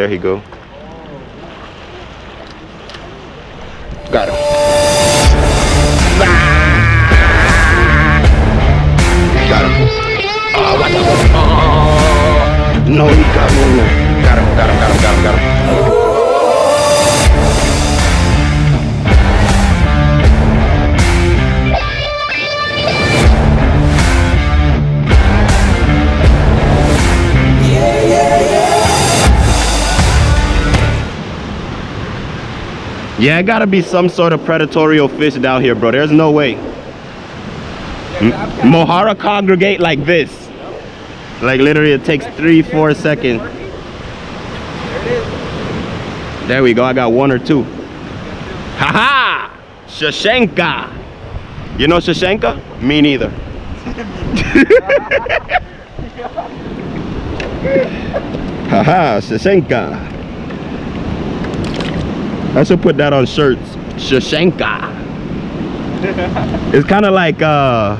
There he go. Got him. Got him. Oh, what the fuck? No, he got me. Got him, got him, got him, got him, got him. Yeah, it gotta be some sort of predatory fish down here, bro. There's no way. Mojarra congregate like this. Like literally it takes three, four seconds. There we go. I got one or two. Haha! Shashenka. You know Shashenka? Me neither. Haha, Shashenka. I should put that on shirts. Shashenka. it's kind of like uh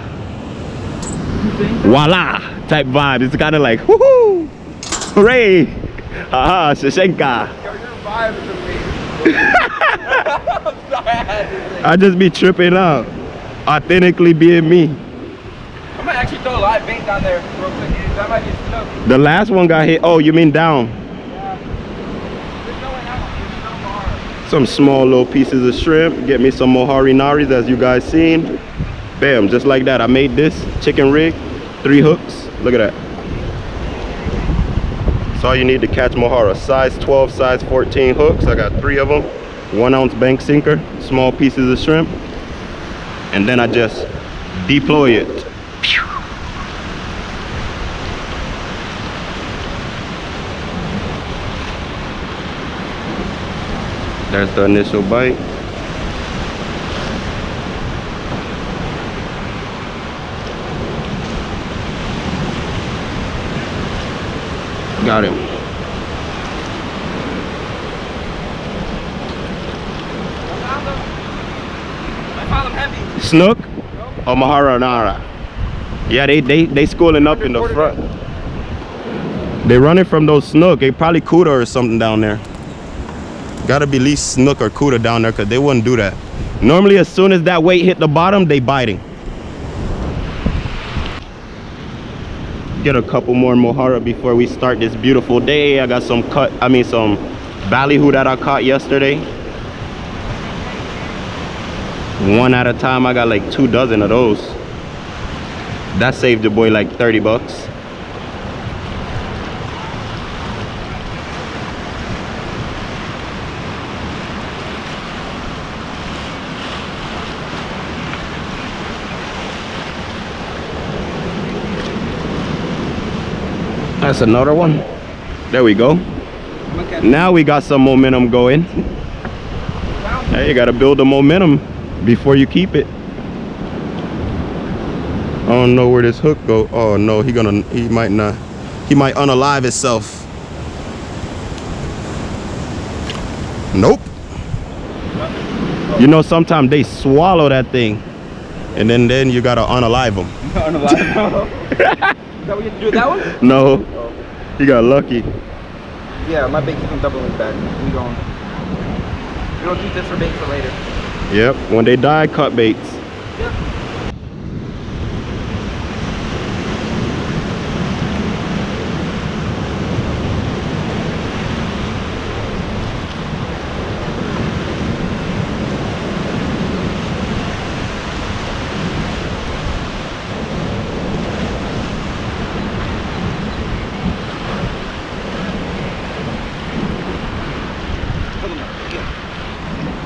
voila type vibe. It's kind of like woohoo, hooray, haha, Shashenka. Yo, your vibe is amazing. I'm sorry I had to say. I just be tripping out, authentically being me. I might actually throw a live bait down there real quick. That might be snow. The last one got hit. Oh, you mean down? Yeah. There's no way out. There's no bar. Some small little pieces of shrimp. Get me some mohari naris as you guys seen. Bam, just like that. I made this chicken rig, three hooks. Look at that. That's all you need to catch mojarra. Size 12, size 14 hooks. I got three of them. One ounce bank sinker, small pieces of shrimp. And then I just deploy it. There's the initial bite. Got him. I found them. I found. Snook oh, or Maharanara? Yeah, they they they schooling up in the front. They running from those snook. They probably Cuda or something down there. Gotta be at least snook or Cuda down there because they wouldn't do that. Normally, as soon as that weight hit the bottom, they biting. Get a couple more mojarra before we start this beautiful day. I got some cut, I mean some ballyhoo that I caught yesterday. One at a time, I got like two dozen of those. That saved the boy like 30 bucks. That's another one. There we go. Now we got some momentum going. Hey, you gotta build the momentum before you keep it. I don't know where this hook go. Oh no, he gonna he might not. He might unalive itself Nope. You know sometimes they swallow that thing. And then then you gotta unalive them. On the live. Is that what you do that one? No. You got lucky. Yeah, my bait keeps on doubling back. We going. We don't keep this for bait for later. Yep. When they die, cut baits.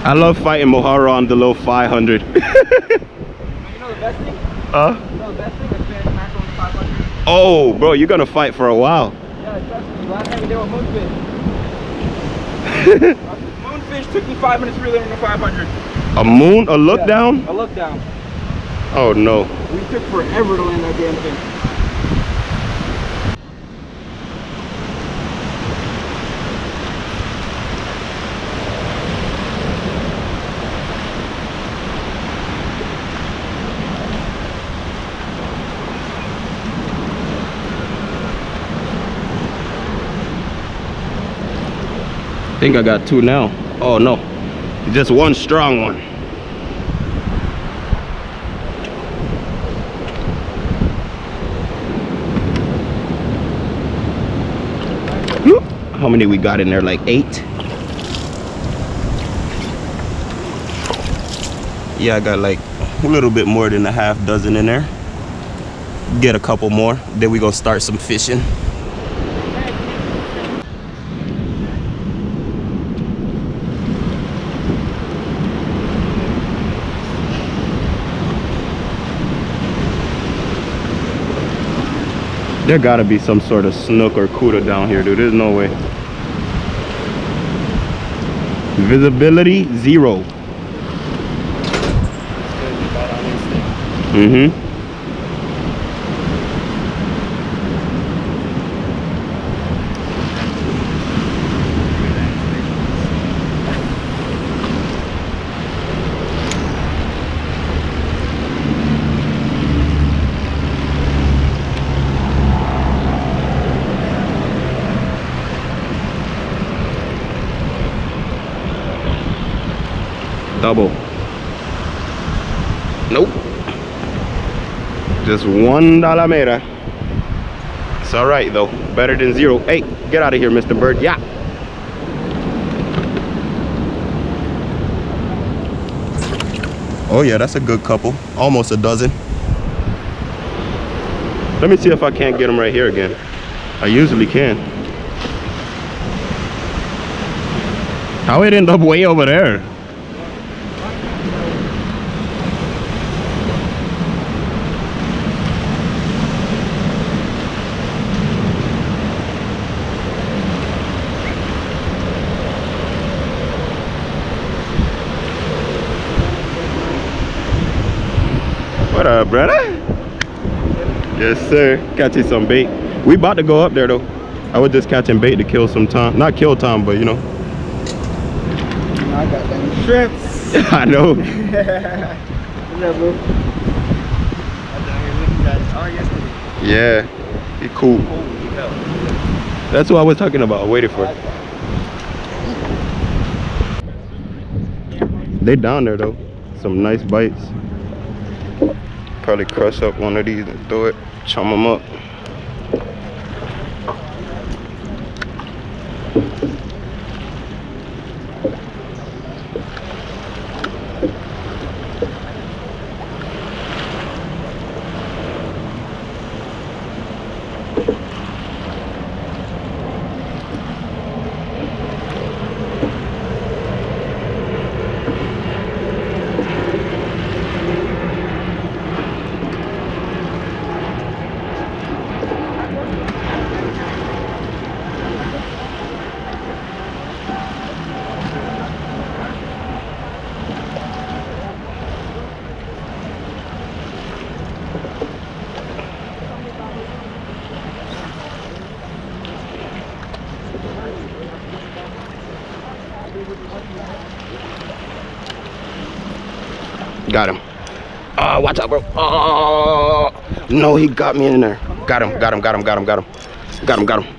I love fighting Mojarra on the low 500. You know the best thing? huh? You know the best thing? It's been mackerel 500. Oh, bro, you're gonna fight for a while. Yeah, trust me. Last time we did with moonfish. moonfish took me five minutes reeling into 500. A moon, a look Yeah, down? A look down. Oh no. We took forever to land that damn thing. Think I got two now. Oh no, just one strong one. How many we got in there? Like eight? Yeah, I got like a little bit more than a half dozen in there. Get a couple more, then we gonna start some fishing. There gotta be some sort of snook or cuda down here, dude. There's no way. Visibility zero. Mm-hmm. Double. Nope. Just one dollar mera. It's all right though. Better than zero. Hey, get out of here, Mr. Bird. Yeah. Oh yeah, that's a good couple. Almost a dozen. Let me see if I can't get them right here again. I usually can. How it end up way over there? Up, brother? Yes, sir. Catch you some bait. We about to go up there though. I was just catching bait to kill some time. Not kill time, but you know. I got them shrimps. I know. What's up, bro? I was down here looking at it all yesterday. Yeah. He cool. That's what I was talking about. I waited for. it. They down there though. Some nice bites. Probably crush up one of these and throw it, chum them up. Got him. Oh, watch out, bro. Oh, no, he got me in there. Got him, got him, got him, got him, got him. Got him, got him.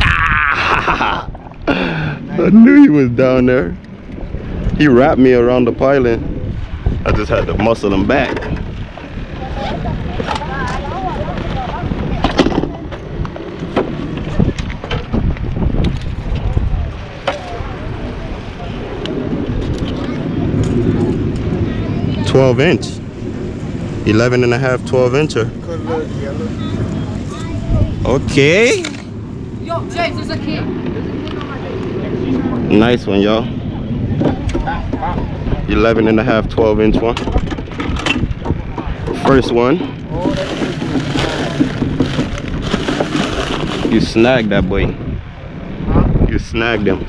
Ah! I knew he was down there. He wrapped me around the piling. I just had to muscle him back. Twelve inch. 11 and a half, 12 incher. Okay. Yo, James, there's a kid. Nice one, y'all. 11 and a half, 12 inch one. First one. You snagged that boy. You snagged him.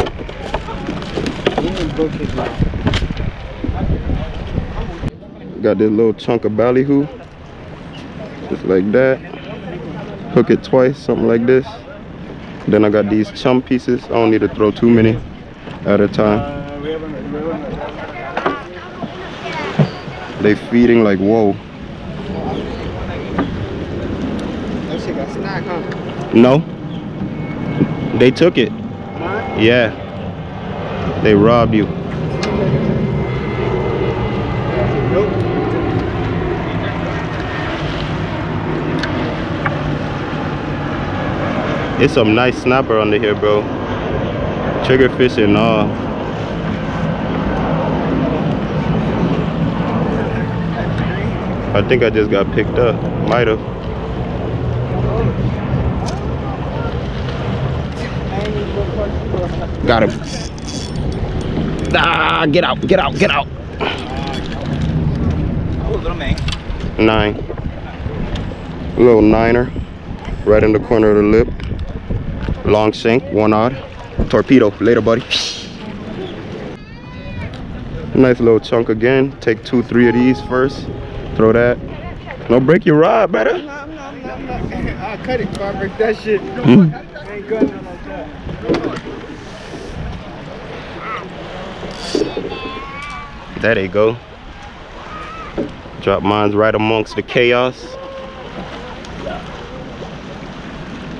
Got this little chunk of ballyhoo. Just like that. Hook it twice, something like this. Then I got these chum pieces. I don't need to throw too many at a time. We haven't, we haven't. They feeding like whoa. That shit got snack, huh? No. They took it. Huh? Yeah. They robbed you. It's some nice snapper under here, bro. Triggerfish and all. I think I just got picked up. Might have. Got him. Ah, get out, get out, get out. Oh. Nine. Little niner. Right in the corner of the lip. Long sink, one odd. Torpedo. Later, buddy. Nice little chunk again. Take two, three of these first. Throw that. Don't break your rod, better. I'm not, I'm not, I'm not. I'll cut it before I break that shit. Hmm? I ain't cutting it like that. There they go. Drop mines right amongst the chaos.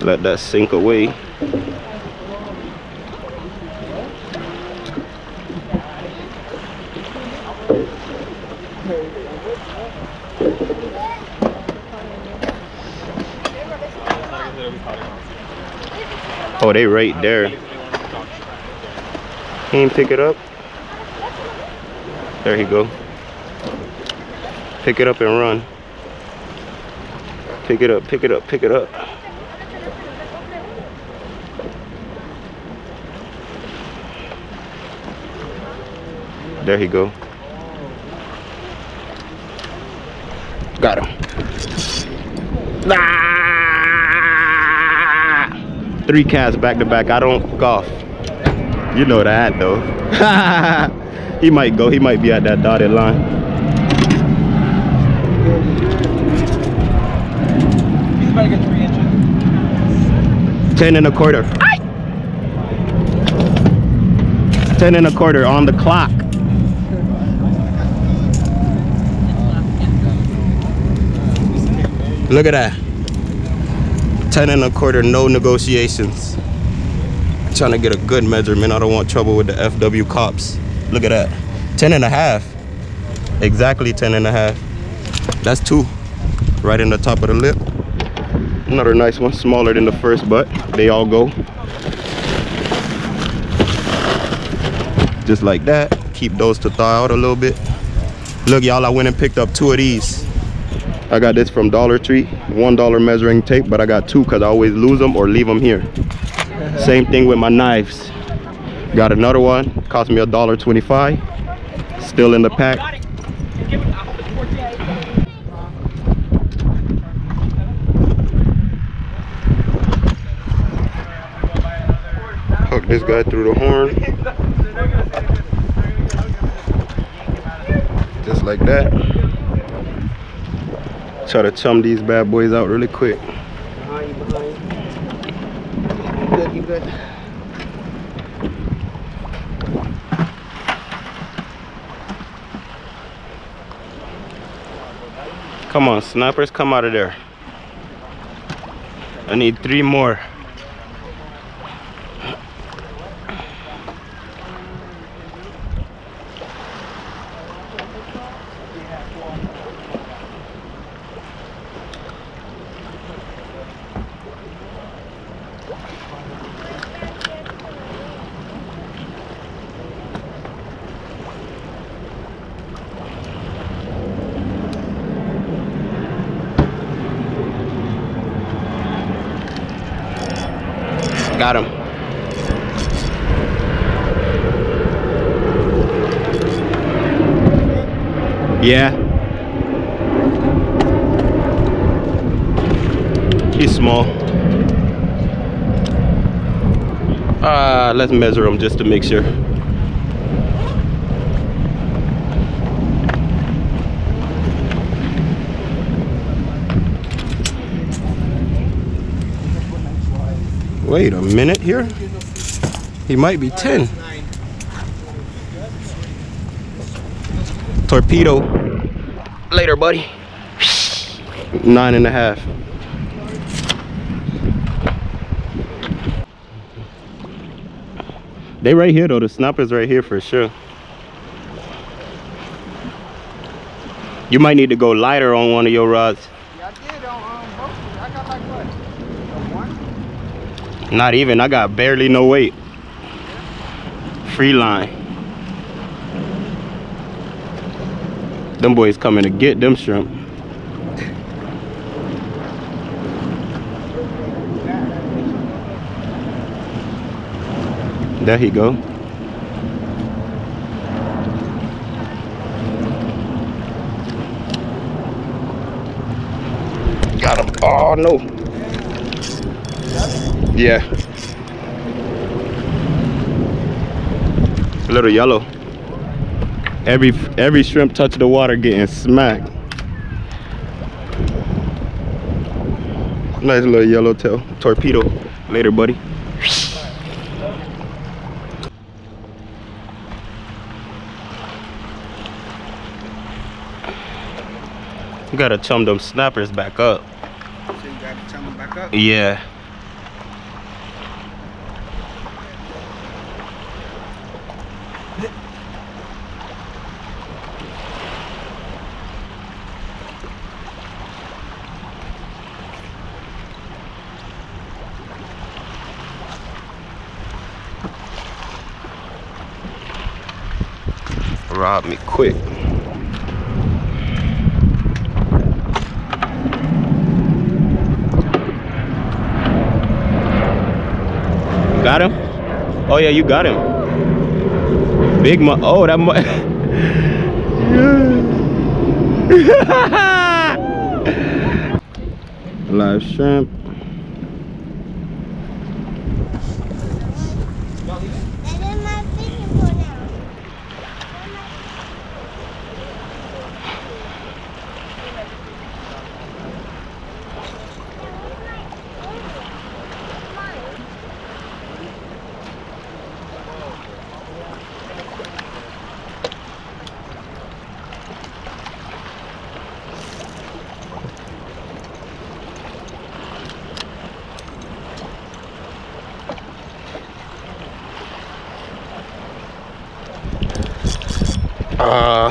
Let that sink away. Oh, they right there. He ain't pick it up. There he go. Pick it up and run. Pick it up, pick it up, pick it up. There he go. Got him. Ah! Three casts back to back. I don't golf. You know that though. he might go. He might be at that dotted line. He's about to get three inches. Ten and a quarter. Ten and a quarter on the clock. Look at that. Ten and a quarter, no negotiations. Trying to get a good measurement. I don't want trouble with the FW cops. Look at that. Ten and a half. Exactly ten and a half. That's two. Right in the top of the lip. Another nice one, smaller than the first, but they all go. Just like that. Keep those to thaw out a little bit. Look, y'all, I went and picked up two of these. I got this from Dollar Tree, one dollar measuring tape, but I got two because I always lose them or leave them here. Same thing with my knives. Got another one, cost me a dollar twenty-five. Still in the pack. Hook this guy through the horn. Just like that. Try to chum these bad boys out really quick. Good, you good. Come on, snipers, come out of there. I need three more. Got him. Yeah. He's small. Uh, let's measure him just to make sure. Wait a minute here. He might be 10. Torpedo. Later, buddy. Nine and a half. They right here though. The snappers right here for sure. You might need to go lighter on one of your rods. Yeah, I did on um, both. of them. I got like what? One? Not even. I got barely no weight. Free line. Them boys coming to get them shrimp. There he go. Got him. Oh no. Yeah. A Little yellow. Every every shrimp touch the water getting smacked. Nice little yellow tail torpedo. Later, buddy. You gotta chum them snappers back up. So you got to chum them back up. Yeah. Rob me quick. Got him? Oh yeah, you got him. Big mu oh that mu Live shrimp.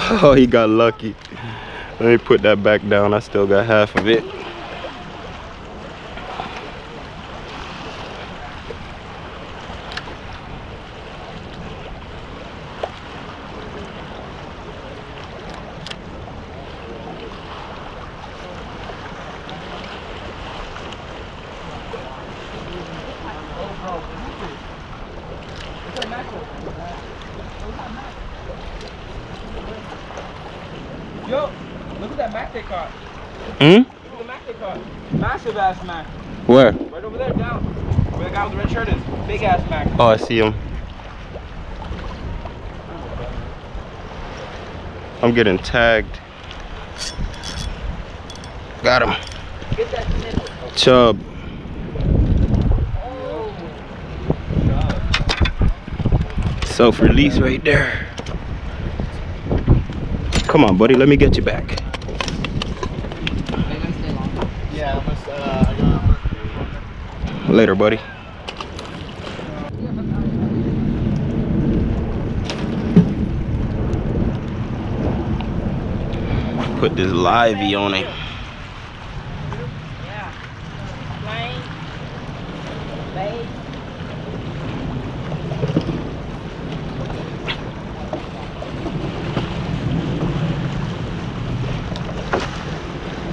oh, he got lucky. Let me put that back down. I still got half of it. Yo, look at that Mac they caught. Hmm? The Mac they. Massive ass Mac. Where? Right over there, down. Where the guy with the red shirt is. Big ass Mac. Oh, I see him. I'm getting tagged. Got him. Get that. Chub. Self-release right there. Come on, buddy. Let me get you back. Yeah, I must, uh, I got Later, buddy. Put this livey on it.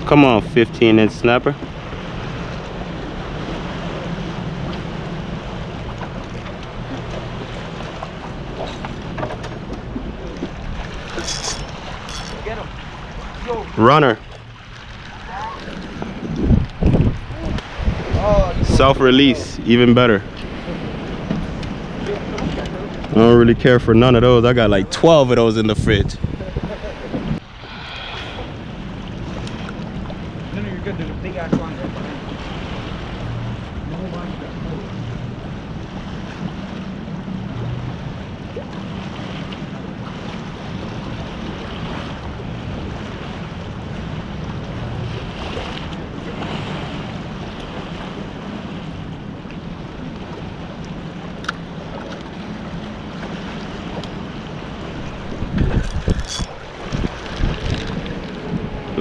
Come on, 15 inch snapper. Get him. Yo. Runner. Self-release, even better. I don't really care for none of those. I got like 12 of those in the fridge. No, no, you're good. There's a big ass line right behind you. No line there.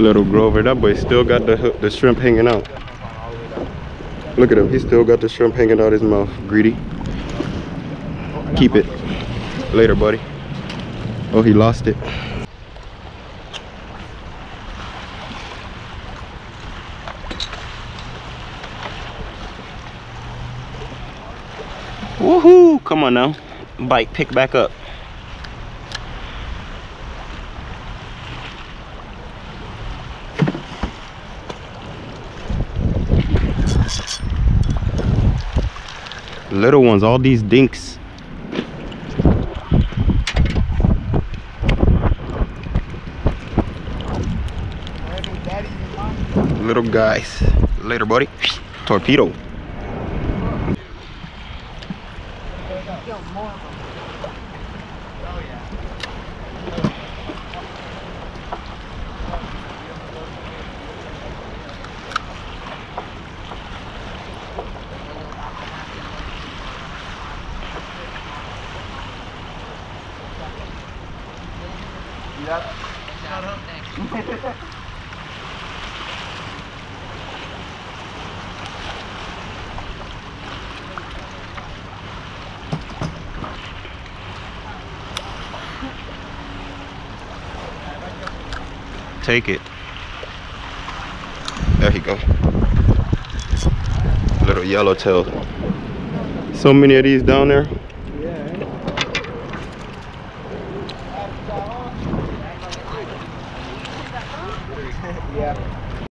Little Grover, that boy still got the the shrimp hanging out. Look at him, he still got the shrimp hanging out his mouth. Greedy. Keep it. Later, buddy. Oh, he lost it. Woohoo! Come on now. Bite, pick back up. Little ones, all these dinks. Little guys. Later, buddy. Torpedo. Eh. Take it. There you go. Little yellowtail. So many of these down there.